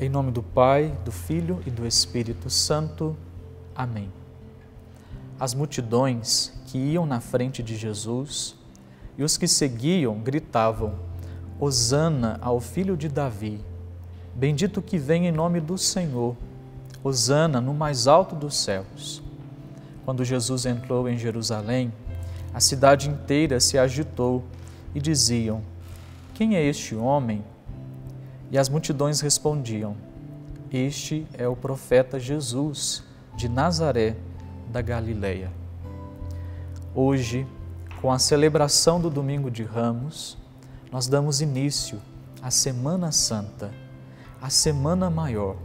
Em nome do Pai, do Filho e do Espírito Santo. Amém. As multidões que iam na frente de Jesus e os que seguiam gritavam: Hosana ao filho de Davi. Bendito que vem em nome do Senhor. Hosana no mais alto dos céus. Quando Jesus entrou em Jerusalém, a cidade inteira se agitou e diziam: Quem é este homem? E as multidões respondiam: Este é o profeta Jesus, de Nazaré, da Galileia. Hoje, com a celebração do Domingo de Ramos, nós damos início à Semana Santa, a Semana Maior.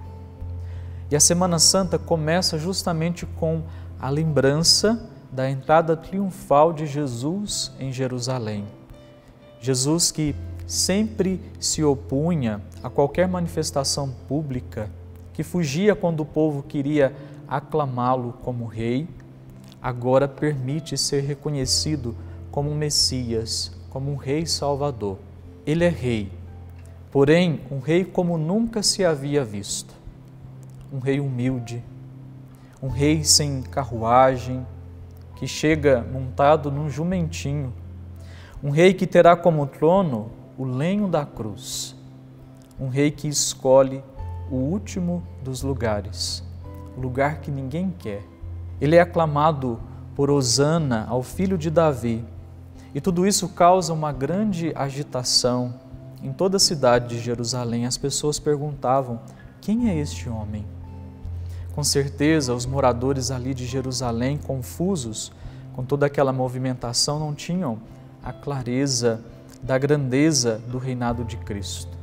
E a Semana Santa começa justamente com a lembrança da entrada triunfal de Jesus em Jerusalém. Jesus que sempre se opunha a qualquer manifestação pública, que fugia quando o povo queria aclamá-lo como rei, agora permite ser reconhecido como um Messias, como um rei salvador. Ele é rei, porém um rei como nunca se havia visto. Um rei humilde, um rei sem carruagem, que chega montado num jumentinho, um rei que terá como trono o lenho da cruz, um rei que escolhe o último dos lugares, o lugar que ninguém quer. Ele é aclamado por Osana ao filho de Davi, e tudo isso causa uma grande agitação. Em toda a cidade de Jerusalém, as pessoas perguntavam: quem é este homem? Com certeza, os moradores ali de Jerusalém, confusos com toda aquela movimentação, não tinham a clareza da grandeza do reinado de Cristo.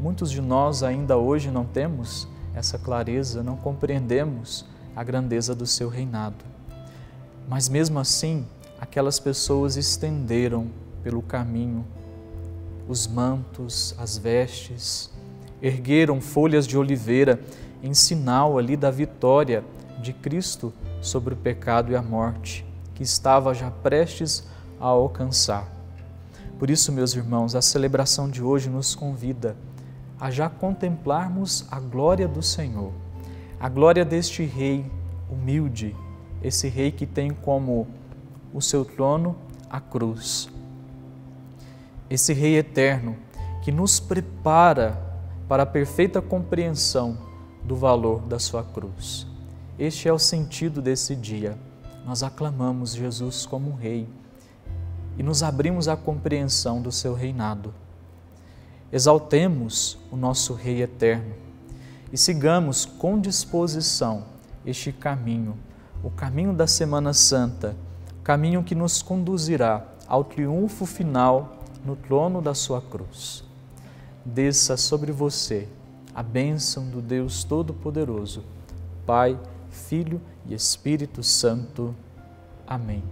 Muitos de nós ainda hoje não temos essa clareza, não compreendemos a grandeza do seu reinado. Mas mesmo assim, aquelas pessoas estenderam pelo caminho os mantos, as vestes, ergueram folhas de oliveira em sinal ali da vitória de Cristo sobre o pecado e a morte, que estava já prestes a alcançar. Por isso, meus irmãos, a celebração de hoje nos convida a já contemplarmos a glória do Senhor, a glória deste Rei humilde, esse Rei que tem como o seu trono a cruz. Esse Rei eterno que nos prepara para a perfeita compreensão do valor da sua cruz. Este é o sentido desse dia. Nós aclamamos Jesus como Rei e nos abrimos à compreensão do seu reinado. Exaltemos o nosso Rei eterno e sigamos com disposição este caminho, o caminho da Semana Santa, caminho que nos conduzirá ao triunfo final no trono da sua cruz. Desça sobre você a bênção do Deus Todo-Poderoso, Pai, Filho e Espírito Santo. Amém.